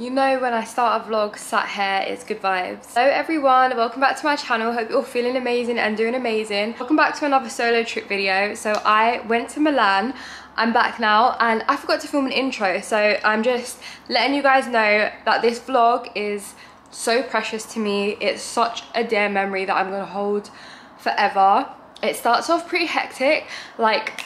You know when I start a vlog sat here, it's good vibes. Hello everyone, welcome back to my channel. Hope you're all feeling amazing and doing amazing. Welcome back to another solo trip video. So I went to Milan. I'm back now and I forgot to film an intro. So I'm just letting you guys know that this vlog is so precious to me. It's such a dear memory that I'm gonna hold forever. It starts off pretty hectic, like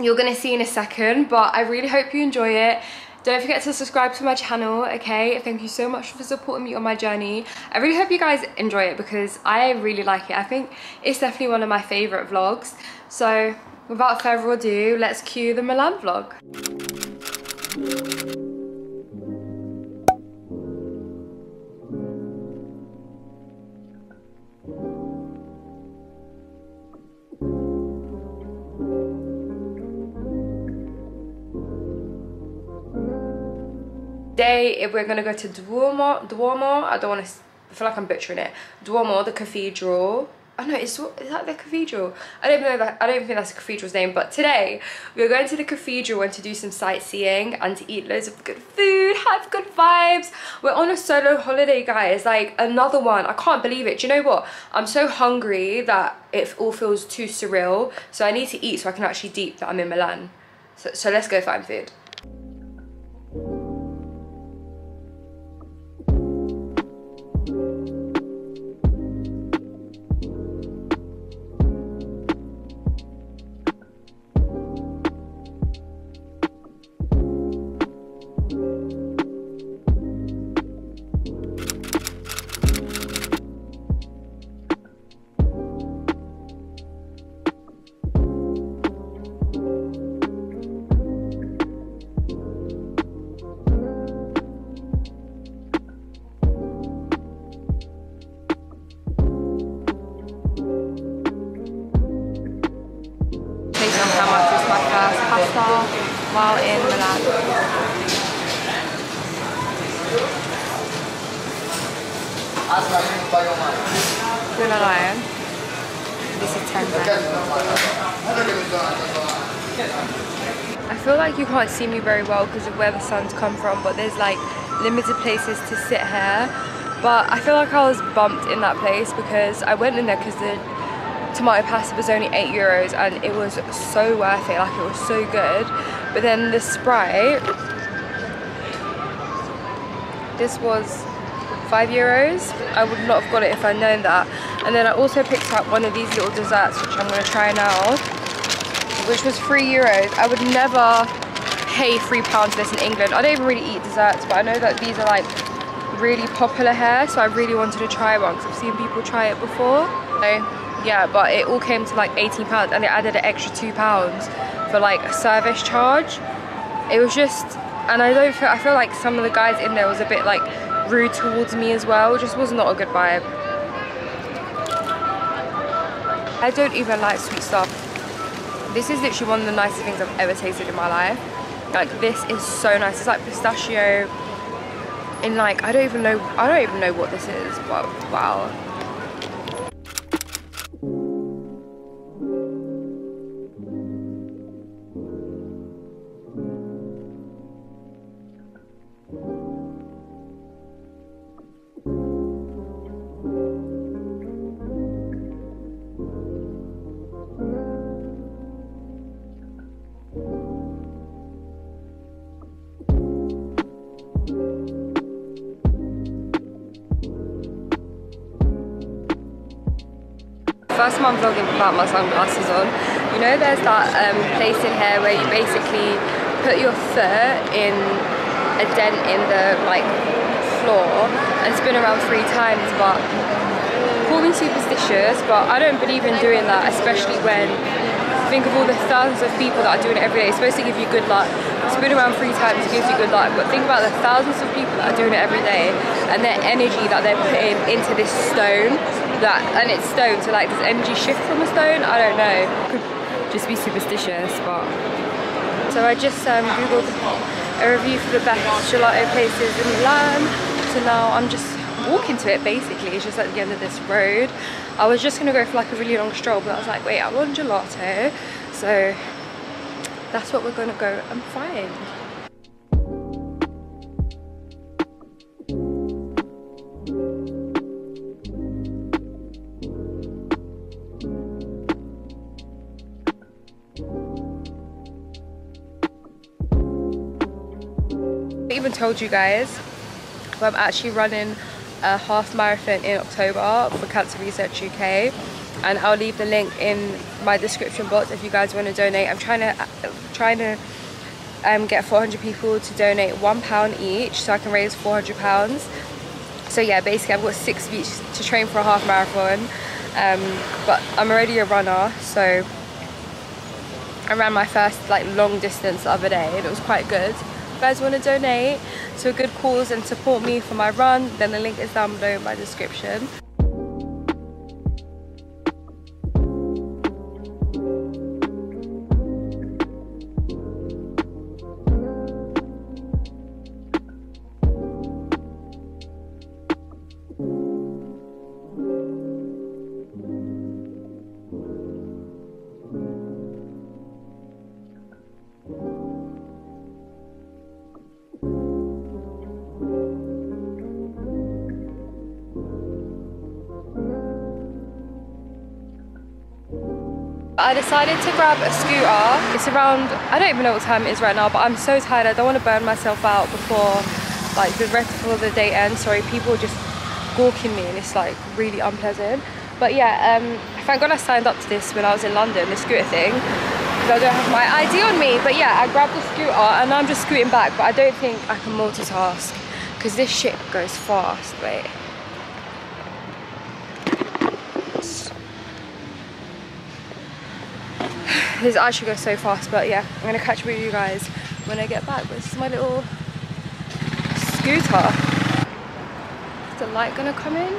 you're gonna see in a second, but I really hope you enjoy it. Don't forget to subscribe to my channel, okay? Thank you so much for supporting me on my journey. I really hope you guys enjoy it because I really like it. I think it's definitely one of my favourite vlogs. So without further ado, let's cue the Milan vlog. Today if we're gonna go to Duomo. Duomo. I don't want to. I feel like I'm butchering it. Duomo, the cathedral. Oh no, is that the cathedral? I don't know that. I don't think that's the cathedral's name. But today we're going to the cathedral and to do some sightseeing and to eat loads of good food, have good vibes. We're on a solo holiday, guys. Like another one. I can't believe it. Do you know what? I'm so hungry that it all feels too surreal. So I need to eat so I can actually deep that I'm in Milan. So, so let's go find food. Can't see me very well because of where the sun's come from, but there's like limited places to sit here. But I feel like I was bumped in that place because I went in there because the tomato pasta was only 8 euros and it was so worth it, like it was so good. But then the Sprite, this was 5 euros. I would not have got it if I'd known that. And then I also picked up one of these little desserts which I'm going to try now, which was 3 euros. I would never pay three pounds for this in England. I don't even really eat desserts, but I know that these are like really popular here, so I really wanted to try one because I've seen people try it before. So yeah but it all came to like 18 pounds and they added an extra two pounds for like a service charge it was just and I don't feel I feel like some of the guys in there was a bit like rude towards me as well it just was not a good vibe I don't even like sweet stuff this is literally one of the nicest things I've ever tasted in my life like this is so nice. It's like pistachio in like I don't even know I don't even know what this is but wow first time I'm vlogging without my sunglasses on. You know there's that um, place in here where you basically put your foot in a dent in the like floor and spin around three times but call me superstitious but I don't believe in doing that especially when think of all the thousands of people that are doing it every day. It's supposed to give you good luck. Spin around three times gives you good luck but think about the thousands of people that are doing it every day and their energy that they're putting into this stone that and it's stone so like does energy shift from a stone? I don't know. Could just be superstitious but so I just um, googled a review for the best gelato places in Milan so now I'm just walking to it basically. It's just at the end of this road. I was just gonna go for like a really long stroll but I was like wait I want gelato. So that's what we're gonna go and find told you guys, but I'm actually running a half marathon in October for Cancer Research UK and I'll leave the link in my description box if you guys want to donate. I'm trying to trying to um, get 400 people to donate one pound each so I can raise 400 pounds. So yeah, basically I've got six weeks to train for a half marathon, um, but I'm already a runner, so I ran my first like long distance the other day and it was quite good. Guys want to donate to a good cause and support me for my run, then the link is down below in my description. Decided to grab a scooter. It's around, I don't even know what time it is right now, but I'm so tired. I don't want to burn myself out before like the rest of the day ends. Sorry, people are just gawking me and it's like really unpleasant. But yeah, um, thank God I signed up to this when I was in London, the scooter thing. Because I don't have my ID on me. But yeah, I grabbed the scooter and I'm just scooting back, but I don't think I can multitask because this shit goes fast. Wait. This actually goes so fast but yeah i'm gonna catch up with you guys when i get back this is my little scooter. Is the light gonna come in?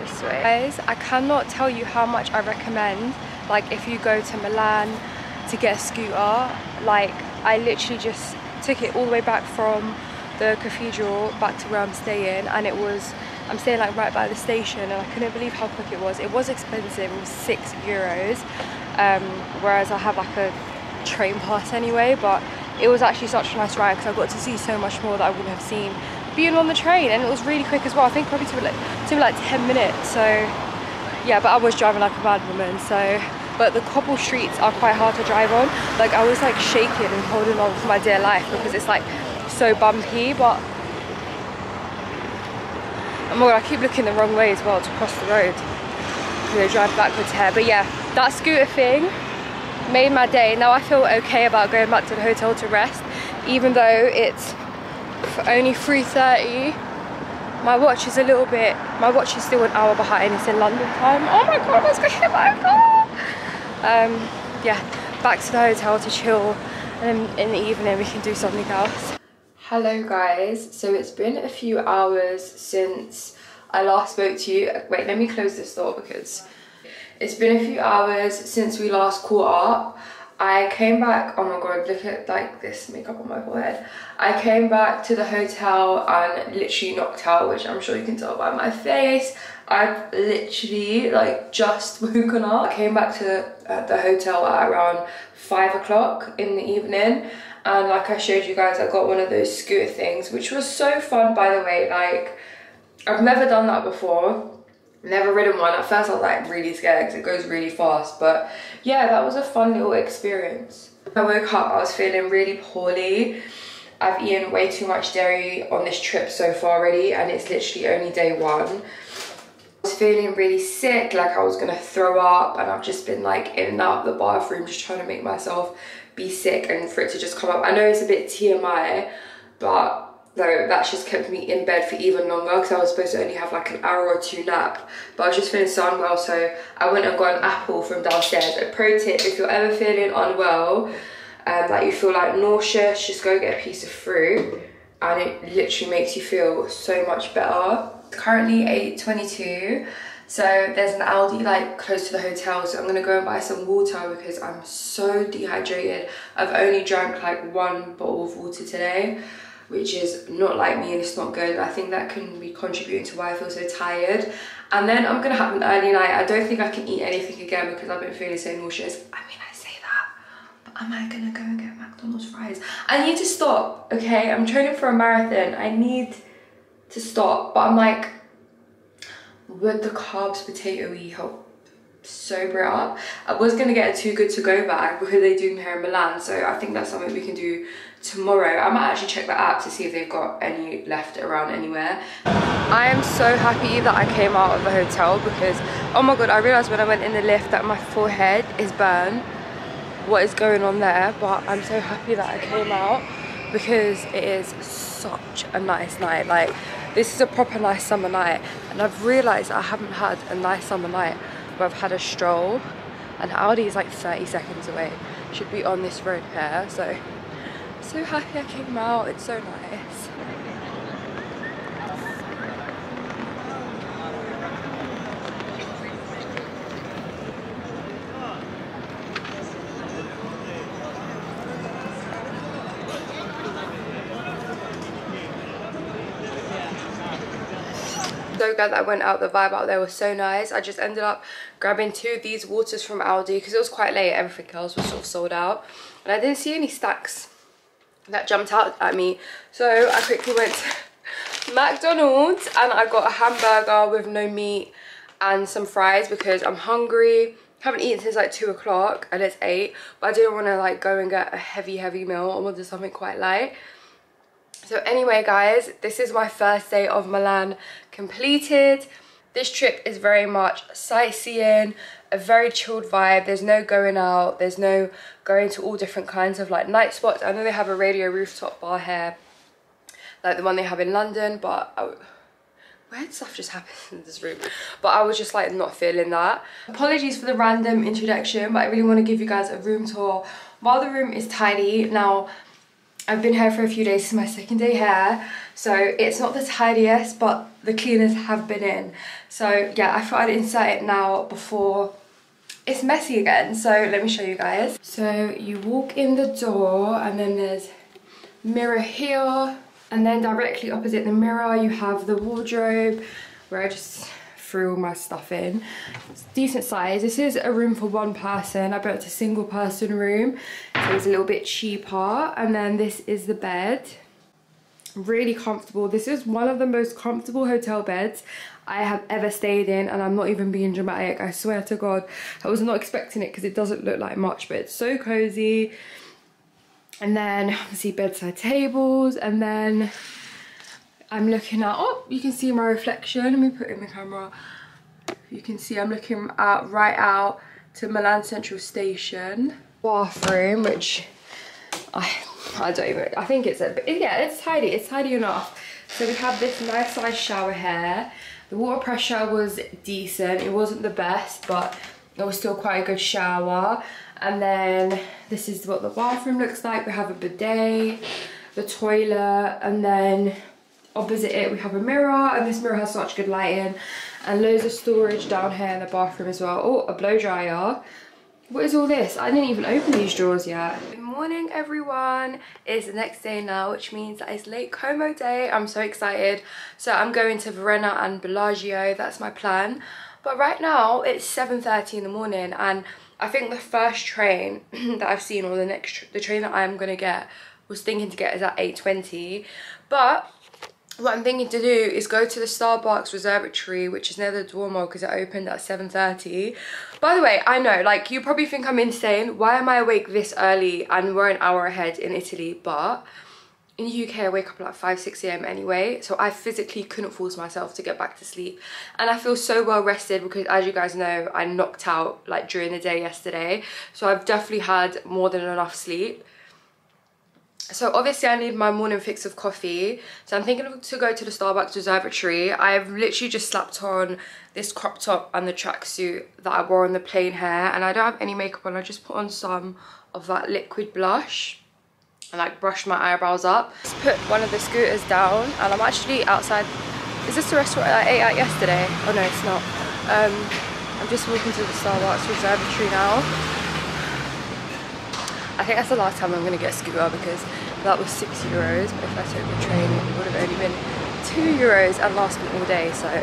This way. Guys i cannot tell you how much i recommend like if you go to milan to get a scooter like i literally just took it all the way back from the cathedral back to where i'm staying and it was I'm staying like right by the station and I couldn't believe how quick it was. It was expensive, it was six euros, um, whereas I have like a train pass anyway, but it was actually such a nice ride because I got to see so much more that I wouldn't have seen being on the train and it was really quick as well. I think probably took like, took like 10 minutes. So yeah, but I was driving like a bad woman. So, but the cobble streets are quite hard to drive on. Like I was like shaking and holding on for my dear life because it's like so bumpy, but and more, I keep looking the wrong way as well to cross the road. Because I drive backwards here. But yeah, that scooter thing made my day. Now I feel okay about going back to the hotel to rest, even though it's only 3.30. My watch is a little bit, my watch is still an hour behind, it's in London time. Oh my God, was gonna hit my car. Um, yeah, back to the hotel to chill and in the evening we can do something else. Hello guys, so it's been a few hours since I last spoke to you. Wait, let me close this door because it's been a few hours since we last caught up. I came back, oh my god, look at like this makeup on my forehead. I came back to the hotel and literally knocked out, which I'm sure you can tell by my face. I've literally like just woken up. I came back to uh, the hotel at around five o'clock in the evening and like I showed you guys I got one of those scooter things which was so fun by the way like I've never done that before. Never ridden one. At first I was like really scared because it goes really fast but yeah that was a fun little experience. I woke up I was feeling really poorly. I've eaten way too much dairy on this trip so far already and it's literally only day one. I was feeling really sick like I was gonna throw up and I've just been like in and out of the bathroom just trying to make myself be sick and for it to just come up. I know it's a bit TMI, but though that's just kept me in bed for even longer because I was supposed to only have like an hour or two nap. But I was just feeling so unwell, so I went and got an apple from downstairs. A pro tip, if you're ever feeling unwell, um, like you feel like nauseous, just go get a piece of fruit and it literally makes you feel so much better. Currently 8.22 so there's an Aldi like close to the hotel, so I'm gonna go and buy some water because I'm so dehydrated. I've only drank like one bottle of water today, which is not like me and it's not good. I think that can be contributing to why I feel so tired. And then I'm gonna have an early night. I don't think I can eat anything again because I've been feeling so nauseous. I mean, I say that, but am I gonna go and get McDonald's fries? I need to stop, okay? I'm training for a marathon. I need to stop, but I'm like, would the carbs potatoe help sober it up. I was gonna get a too good to go bag because they do them here in Milan, so I think that's something we can do tomorrow. I might actually check the app to see if they've got any left around anywhere. I am so happy that I came out of the hotel because, oh my god, I realised when I went in the lift that my forehead is burned. What is going on there? But I'm so happy that I came out because it is such a nice night. Like, this is a proper nice summer night. And I've realised I haven't had a nice summer night where I've had a stroll. And Aldi is like 30 seconds away. Should be on this road here. So so happy I came out. It's so nice. So glad that I went out. The vibe out there was so nice. I just ended up grabbing two of these waters from Aldi because it was quite late. Everything else was sort of sold out. And I didn't see any stacks that jumped out at me. So I quickly went to McDonald's and I got a hamburger with no meat and some fries because I'm hungry. haven't eaten since like two o'clock and it's eight, but I didn't want to like go and get a heavy, heavy meal. I wanted something quite light. So anyway, guys, this is my first day of Milan completed. This trip is very much sightseeing, a very chilled vibe. There's no going out. There's no going to all different kinds of like night spots. I know they have a radio rooftop bar here, like the one they have in London, but I, weird stuff just happened in this room but i was just like not feeling that apologies for the random introduction but i really want to give you guys a room tour while the room is tidy now i've been here for a few days this is my second day here so it's not the tidiest but the cleaners have been in. So yeah i thought i'd insert it now before it's messy again so let me show you guys. So you walk in the door and then there's mirror here and then directly opposite the mirror you have the wardrobe where i just threw all my stuff in. It's decent size. This is a room for one person. I it's a single person room so it's a little bit cheaper. And then this is the bed. Really comfortable. This is one of the most comfortable hotel beds I have ever stayed in and I'm not even being dramatic. I swear to god. I was not expecting it because it doesn't look like much but it's so cozy. And then obviously bedside tables. And then I'm looking at oh you can see my reflection let me put in the camera you can see I'm looking out right out to Milan Central Station bathroom which I I don't even I think it's a yeah it's tidy it's tidy enough so we have this nice size shower here the water pressure was decent. It wasn't the best, but it was still quite a good shower. And then this is what the bathroom looks like. We have a bidet, the toilet, and then opposite it we have a mirror. And this mirror has such good lighting. And loads of storage down here in the bathroom as well. Oh, a blow dryer. What is all this? I didn't even open these drawers yet. Good morning everyone. It's the next day now which means that it's Lake Como day. I'm so excited. So I'm going to Varenna and Bellagio. That's my plan. But right now it's 7.30 in the morning and I think the first train that I've seen or the next the train that I'm going to get was thinking to get is at 8.20. But what I'm thinking to do is go to the Starbucks Reserve Roastery, which is near the Duomo because it opened at 7.30. By the way, I know, like, you probably think I'm insane. Why am I awake this early and we're an hour ahead in Italy? But in the UK, I wake up at like 5, 6 a.m. anyway. So I physically couldn't force myself to get back to sleep. And I feel so well rested because as you guys know, I knocked out like during the day yesterday. So I've definitely had more than enough sleep so obviously I need my morning fix of coffee. So I'm thinking to go to the Starbucks Reserve Roastery. I've literally just slapped on this crop top and the tracksuit that I wore on the plane hair. And I don't have any makeup on. I just put on some of that liquid blush and like brush my eyebrows up. Just put one of the scooters down and I'm actually outside. Is this the restaurant I ate at yesterday? Oh no, it's not. Um, I'm just walking to the Starbucks Reserve Roastery now. I think that's the last time I'm going to get a scooter because that was 6 euros but if I took the train it would have only been 2 euros and last me all day so I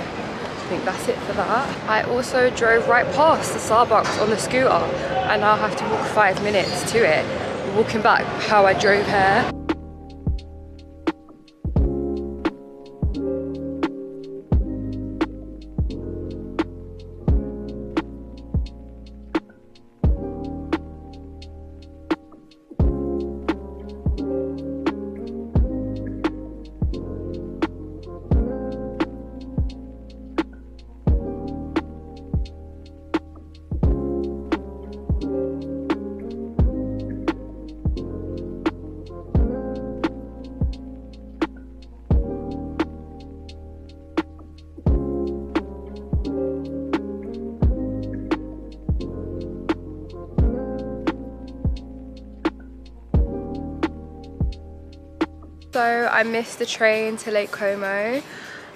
think that's it for that. I also drove right past the Starbucks on the scooter and now have to walk 5 minutes to it. Walking back how I drove here. So I missed the train to Lake Como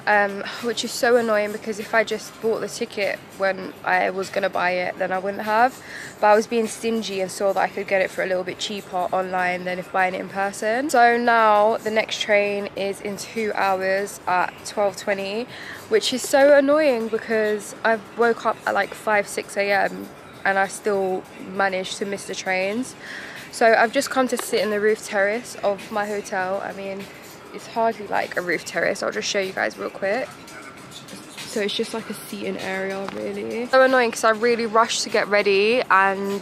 um, which is so annoying because if I just bought the ticket when I was going to buy it then I wouldn't have. But I was being stingy and saw that I could get it for a little bit cheaper online than if buying it in person. So now the next train is in two hours at 12.20 which is so annoying because I woke up at like 5 6 a.m and I still managed to miss the trains so I've just come to sit in the roof terrace of my hotel. I mean it's hardly like a roof terrace. I'll just show you guys real quick. So it's just like a seating area really. So annoying because I really rushed to get ready and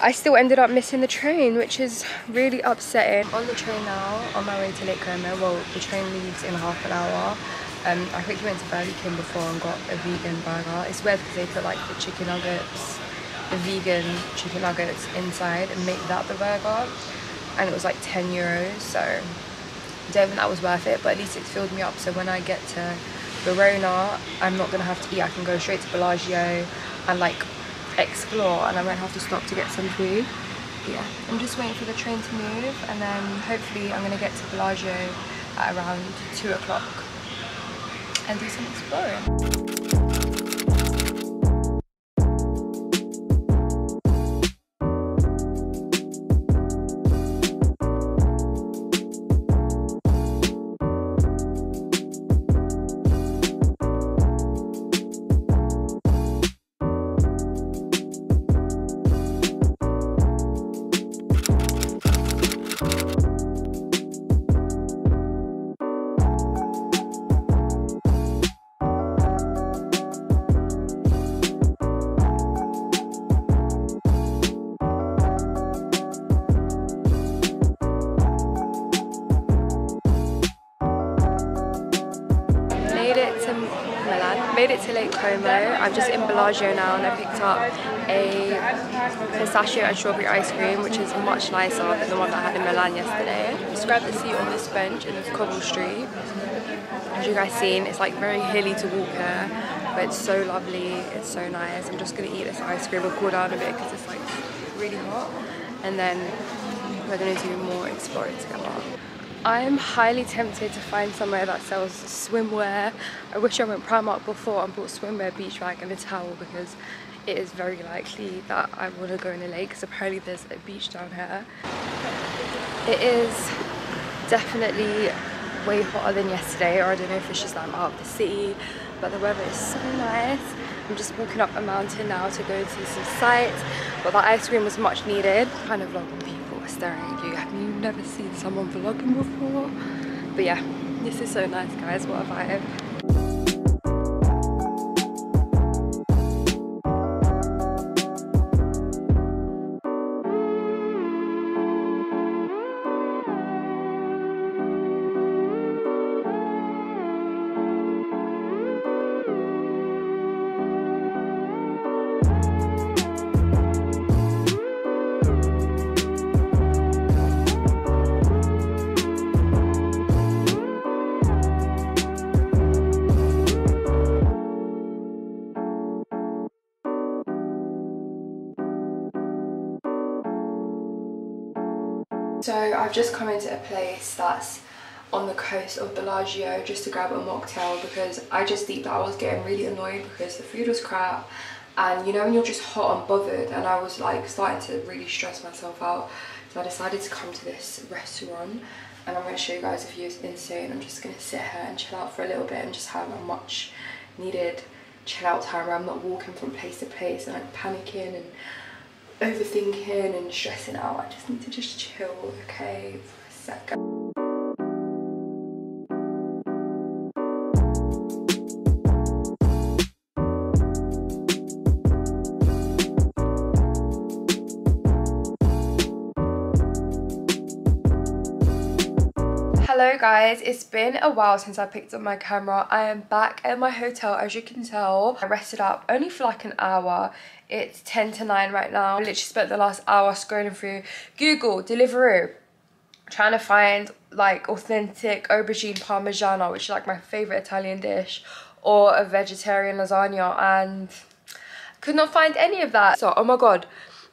I still ended up missing the train which is really upsetting. On the train now on my way to Lake Como well the train leaves in half an hour. Um, I quickly went to Burger King before and got a vegan burger. It's weird because they put like the chicken nuggets vegan chicken nuggets inside and make that the burger. And it was like 10 euros so don't think that was worth it but at least it filled me up. So when I get to Varenna I'm not gonna have to eat. I can go straight to Bellagio and like explore and I won't have to stop to get some food. Yeah I'm just waiting for the train to move and then hopefully I'm gonna get to Bellagio at around two o'clock and do some exploring Como. I'm just in Bellagio now and I picked up a pistachio and strawberry ice cream which is much nicer than the one that I had in Milan yesterday. Just grabbed a seat on this bench in cobble street. As you guys seen, it's like very hilly to walk here but it's so lovely, it's so nice. I'm just gonna eat this ice cream and cool down a bit because it's like really hot and then we're gonna do more exploring together. I'm highly tempted to find somewhere that sells swimwear. I wish I went Primark before and bought swimwear, beach bag and a towel because it is very likely that I want to go in the lake because apparently there's a beach down here. It is definitely way hotter than yesterday or I don't know if it's just that I'm out of the city but the weather is so nice. I'm just walking up a mountain now to go and see some sights but that ice cream was much needed. Kind of vlogging people staring at you. Have you never seen someone vlogging before? But yeah, this is so nice guys, what a vibe. So I've just come into a place that's on the coast of Bellagio just to grab a mocktail because I just think that I was getting really annoyed because the food was crap. And you know when you're just hot and bothered and I was like starting to really stress myself out so I decided to come to this restaurant. And I'm going to show you guys a view it's insane I'm just going to sit here and chill out for a little bit and just have a much needed chill out time where I'm not walking from place to place and like panicking and overthinking and stressing out. I just need to just chill, okay, for a second. Guys, it's been a while since I picked up my camera. I am back at my hotel as you can tell. I rested up only for like an hour. It's 10 to 9 right now. I literally spent the last hour scrolling through Google, Deliveroo, trying to find like authentic aubergine parmigiana, which is like my favorite Italian dish, or a vegetarian lasagna and could not find any of that. So, oh my god,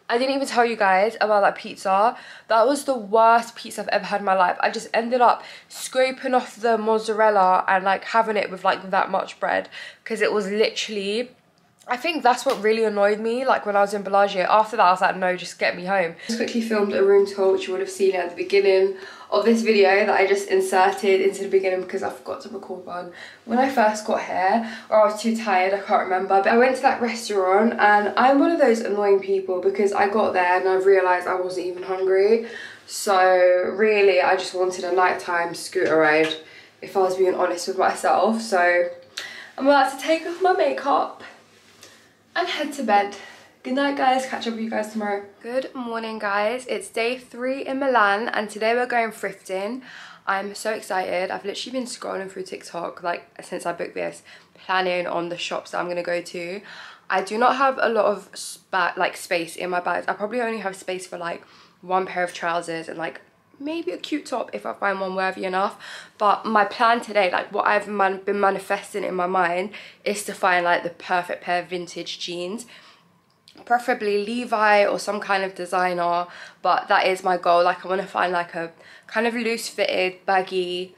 I didn't even tell you guys about that pizza. That was the worst pizza I've ever had in my life. I just ended up scraping off the mozzarella and like having it with like that much bread because it was literally I think that's what really annoyed me, like when I was in Bellagio. After that, I was like, no, just get me home. Just quickly filmed a room tour, which you would have seen at the beginning of this video that I just inserted into the beginning because I forgot to record one when I first got here, or I was too tired, I can't remember. But I went to that restaurant and I'm one of those annoying people because I got there and I realised I wasn't even hungry. So really, I just wanted a nighttime scooter ride, if I was being honest with myself. So I'm about to take off my makeup and head to bed. Good night guys, catch up with you guys tomorrow. Good morning guys, it's day three in Milan and today we're going thrifting. I'm so excited. I've literally been scrolling through TikTok like since I booked this, planning on the shops that I'm gonna go to. I do not have a lot of like space in my bags. I probably only have space for like one pair of trousers and like maybe a cute top if I find one worthy enough but my plan today like what I've man been manifesting in my mind is to find like the perfect pair of vintage jeans preferably Levi or some kind of designer but that is my goal. Like I want to find like a kind of loose fitted baggy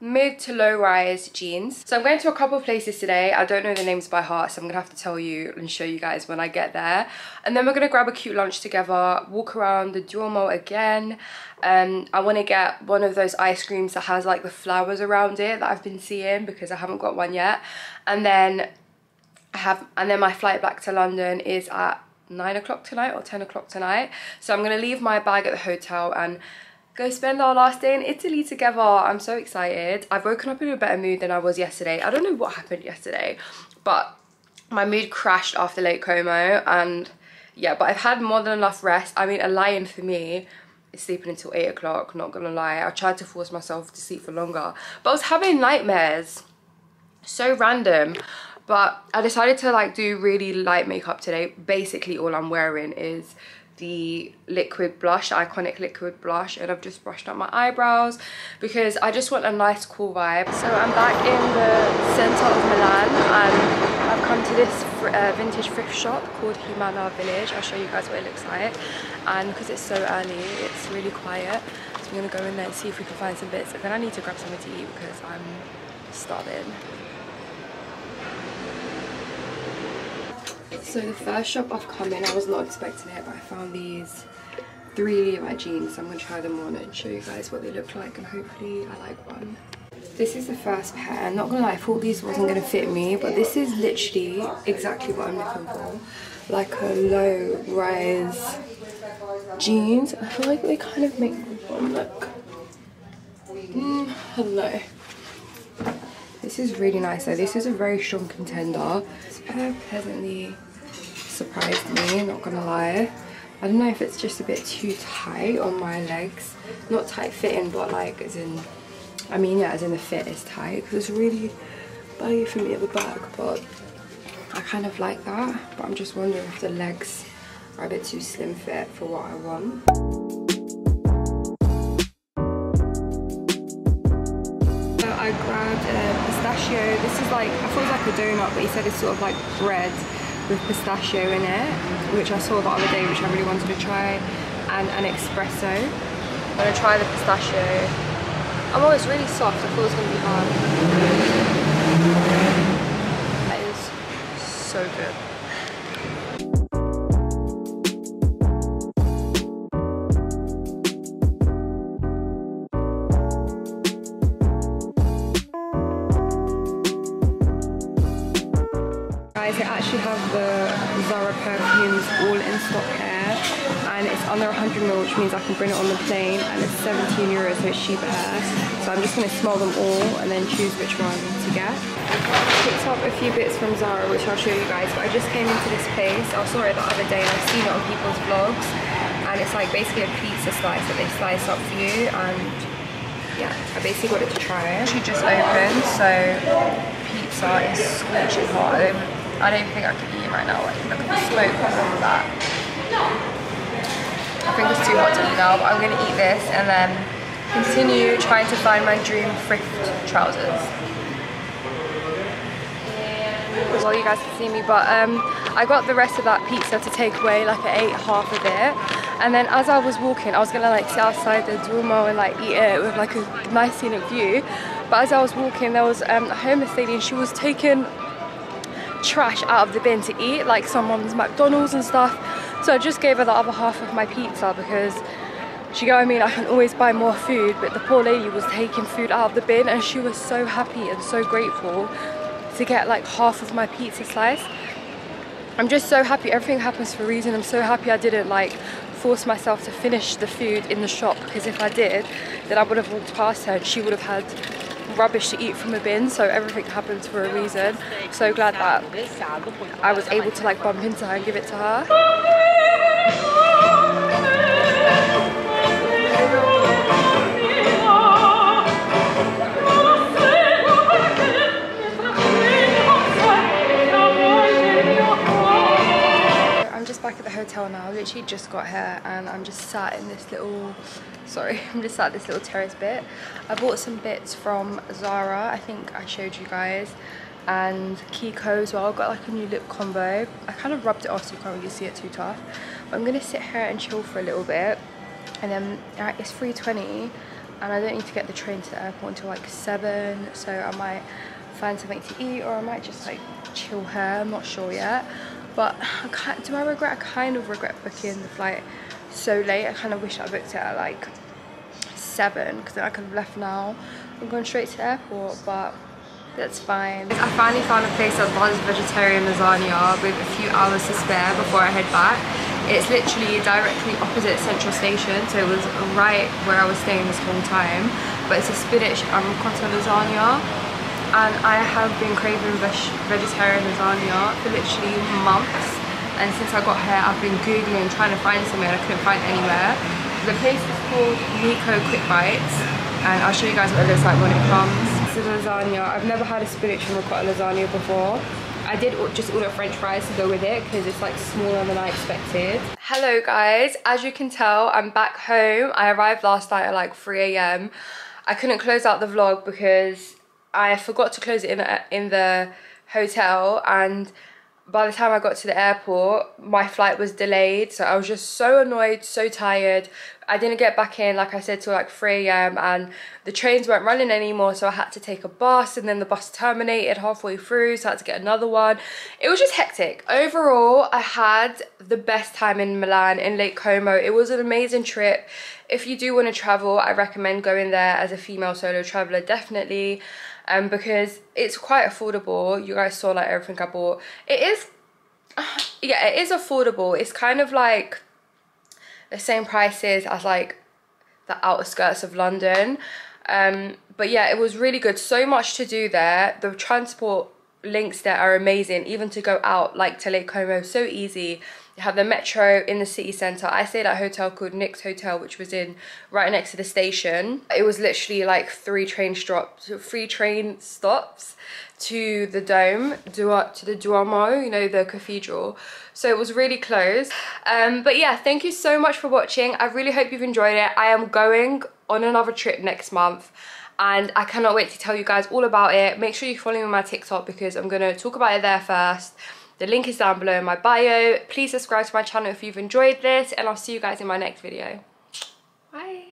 mid to low rise jeans. So i'm going to a couple places today. I don't know the names by heart so i'm gonna have to tell you and show you guys when i get there. And then we're gonna grab a cute lunch together walk around the duomo again. Um i want to get one of those ice creams that has like the flowers around it that i've been seeing because i haven't got one yet. And then i have and then my flight back to london is at nine o'clock tonight or 10 o'clock tonight so i'm gonna leave my bag at the hotel and go spend our last day in Italy together. I'm so excited. I've woken up in a better mood than I was yesterday. I don't know what happened yesterday, but my mood crashed after Lake Como and yeah, but I've had more than enough rest. I mean, a lion for me is sleeping until 8 o'clock, not gonna lie. I tried to force myself to sleep for longer, but I was having nightmares. So random. But I decided to like do really light makeup today. Basically all I'm wearing is the liquid blush, iconic liquid blush, and I've just brushed up my eyebrows because I just want a nice cool vibe. So I'm back in the centre of Milan and I've come to this uh, vintage thrift shop called Humana Vintage. I'll show you guys what it looks like. And because it's so early, it's really quiet. So I'm gonna go in there and see if we can find some bits. And then I need to grab something to eat because I'm starving. So the first shop I've come in, I was not expecting it, but I found these three Levi jeans. So I'm going to try them on and show you guys what they look like and hopefully I like one. This is the first pair. I'm Not gonna lie, I thought these wasn't gonna fit me, but this is literally exactly what I'm looking for. Like a low rise jeans. I feel like they kind of make one look. Mm, hello. This is really nice though. This is a very strong contender. This pair pleasantly surprised me, not gonna lie. I don't know if it's just a bit too tight on my legs. Not tight fitting, but like as in, I mean yeah, as in the fit is tight. Because it's really baggy for me at the back, but I kind of like that. But I'm just wondering if the legs are a bit too slim fit for what I want. I grabbed a pistachio. This is like, I thought it was like a donut, but he said it's sort of like bread with pistachio in it, which I saw the other day, which I really wanted to try, and an espresso. I'm gonna try the pistachio. I'm always really soft. I thought it was gonna be hard. That is so good. Zara perfumes all in stock here and it's under 100 ml which means I can bring it on the plane and it's 17 euros so it's cheaper here. So I'm just going to smell them all and then choose which one to get. Picked up a few bits from Zara which I'll show you guys but I just came into this place, I saw it the other day and I've seen it on people's vlogs and it's like basically a pizza slice that they slice up for you and yeah, I basically got it to try it. She just opened so pizza is scorching hot. I don't think I can right now. Like, look at the smoke coming all of that. I think it's too hot to eat now, but I'm to eat this and then continue trying to find my dream thrift trousers. well you guys can see me but um, I got the rest of that pizza to take away like I ate half of it and then as I was walking I was gonna like sit outside the Duomo and like eat it with like a nice scenic view but as I was walking there was um, a homeless lady and she was taking trash out of the bin to eat like someone's McDonald's and stuff. So I just gave her the other half of my pizza because she go I mean? I can always buy more food but the poor lady was taking food out of the bin and she was so happy and so grateful to get like half of my pizza slice. I'm just so happy. Everything happens for a reason. I'm so happy I didn't like force myself to finish the food in the shop because if I did then I would have walked past her and she would have had rubbish to eat from a bin so everything happens for a reason so glad that I was able to like bump into her and give it to her I'm just back at the hotel now. I literally just got here and I'm just sat in this little, sorry, I'm just sat this little terrace bit. I bought some bits from Zara, I think I showed you guys, and Kiko as well. Got like a new lip combo. I kind of rubbed it off so you can't really see it too tough. But I'm gonna sit here and chill for a little bit. And then it's 3.20 and I don't need to get the train to the airport until like 7. So I might find something to eat or I might just like chill here. I'm not sure yet but I do I regret? I kind of regret booking the flight so late. I kind of wish I booked it at like 7 because then I could have left now. I'm going straight to the airport, but that's fine. I finally found a place that runs vegetarian lasagna with a few hours to spare before I head back. It's literally directly opposite Central Station, so it was right where I was staying this whole time. But it's a spinach and ricotta lasagna and I have been craving veg vegetarian lasagna for literally months and since I got here I've been googling trying to find somewhere I couldn't find anywhere. The place is called Nico Quick Bites and I'll show you guys what it looks like when it comes. This is lasagna. I've never had a spinach and ricotta lasagna before. I did just order french fries to go with it because it's like smaller than I expected. Hello guys, as you can tell I'm back home. I arrived last night at like 3am. I couldn't close out the vlog because I forgot to close it in the, in the hotel and by the time I got to the airport, my flight was delayed. So I was just so annoyed, so tired. I didn't get back in, like I said, till like 3 a.m. and the trains weren't running anymore. So I had to take a bus and then the bus terminated halfway through. So I had to get another one. It was just hectic. Overall, I had the best time in Milan, in Lake Como. It was an amazing trip. If you do want to travel, I recommend going there as a female solo traveler, definitely um, because it's quite affordable. You guys saw like everything I bought. It is, yeah, it is affordable. It's kind of like the same prices as like the outskirts of London. Um, but yeah, it was really good. So much to do there. The transport links there are amazing, even to go out like to Lake Como, so easy. You have the metro in the city centre. I stayed at a hotel called NYX Hotel, which was in right next to the station. It was literally like three train stops, three train stops to the dome, to the Duomo, you know, the cathedral. So it was really close. Um, but yeah, thank you so much for watching. I really hope you've enjoyed it. I am going on another trip next month and I cannot wait to tell you guys all about it. Make sure you follow me on my TikTok because I'm going to talk about it there first. The link is down below in my bio. Please subscribe to my channel if you've enjoyed this and I'll see you guys in my next video. Bye.